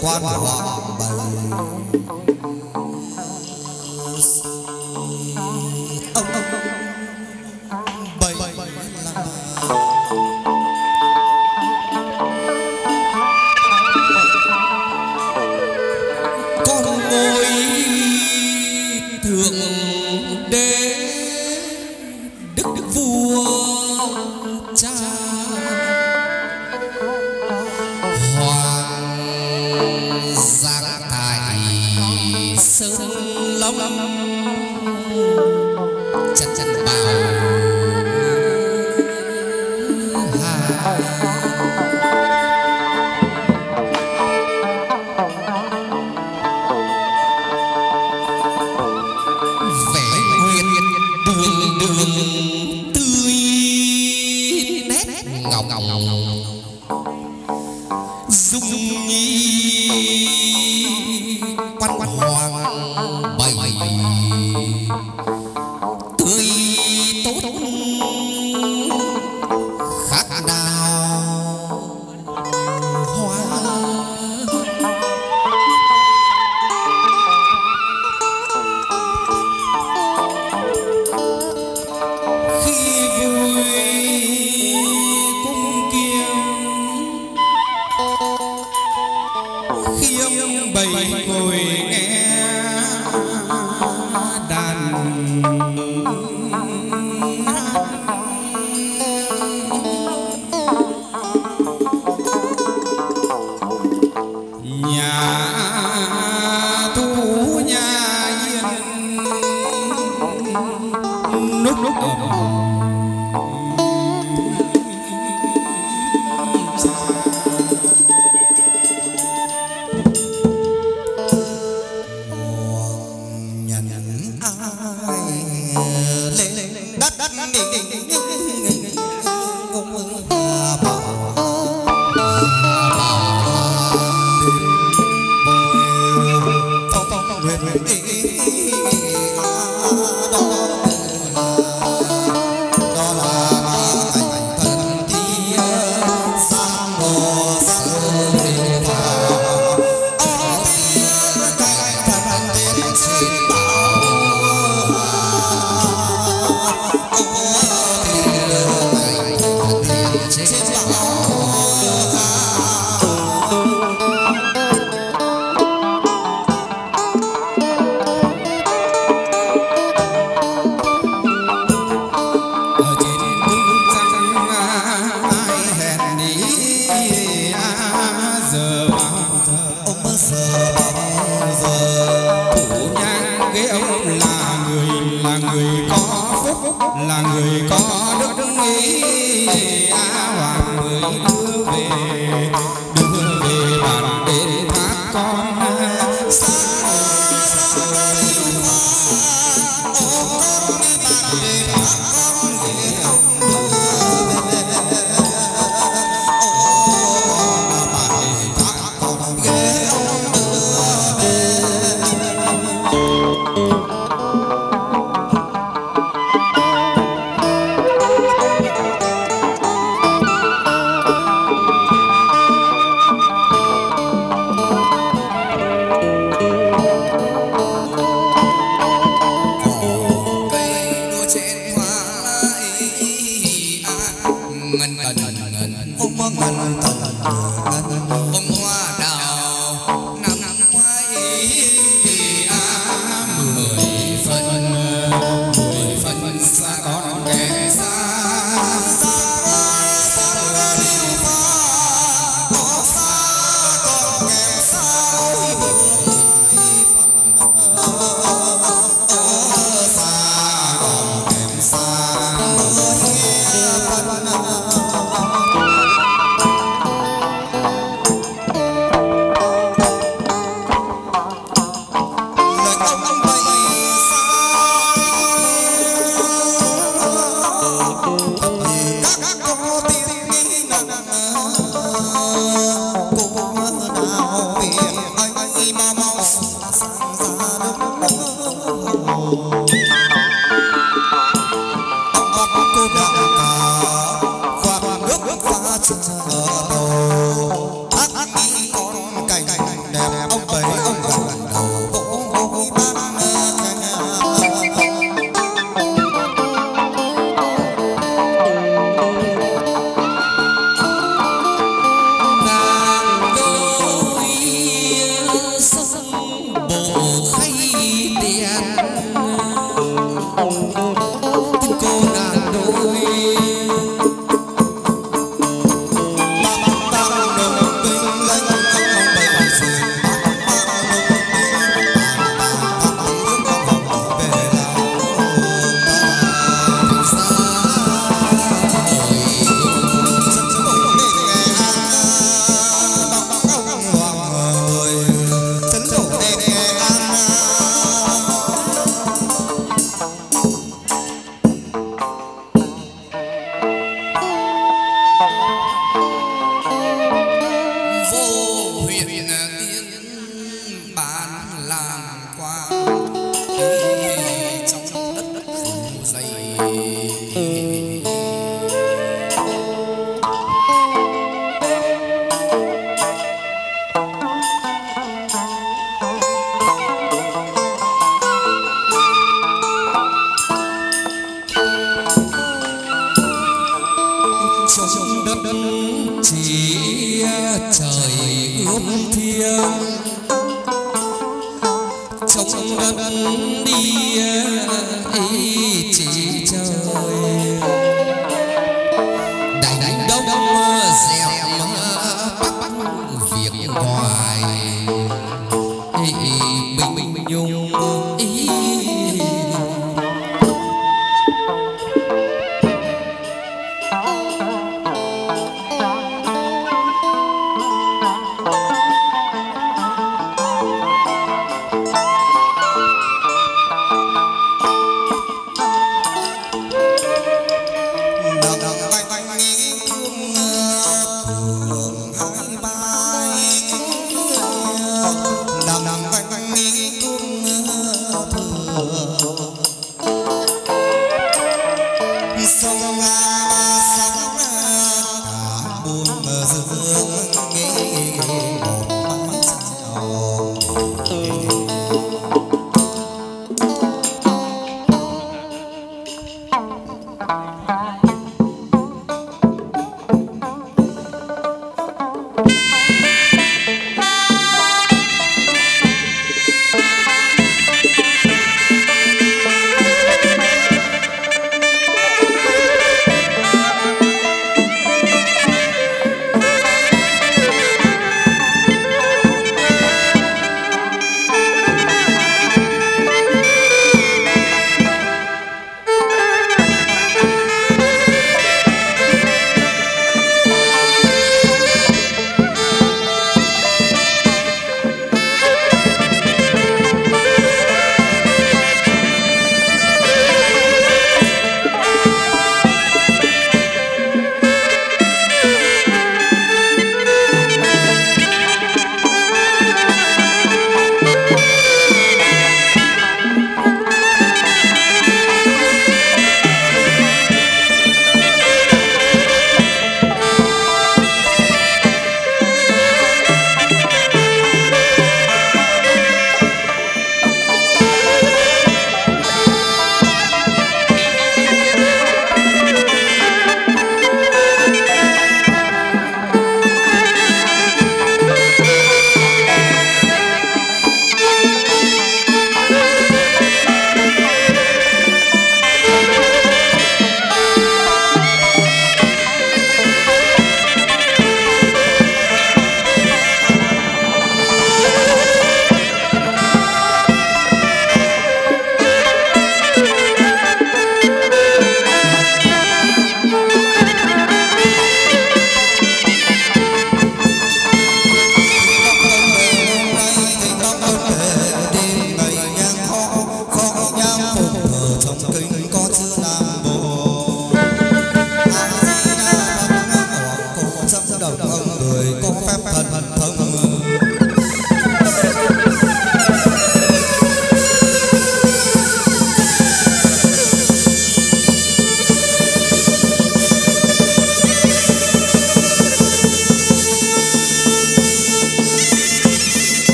关华本。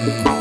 Bye.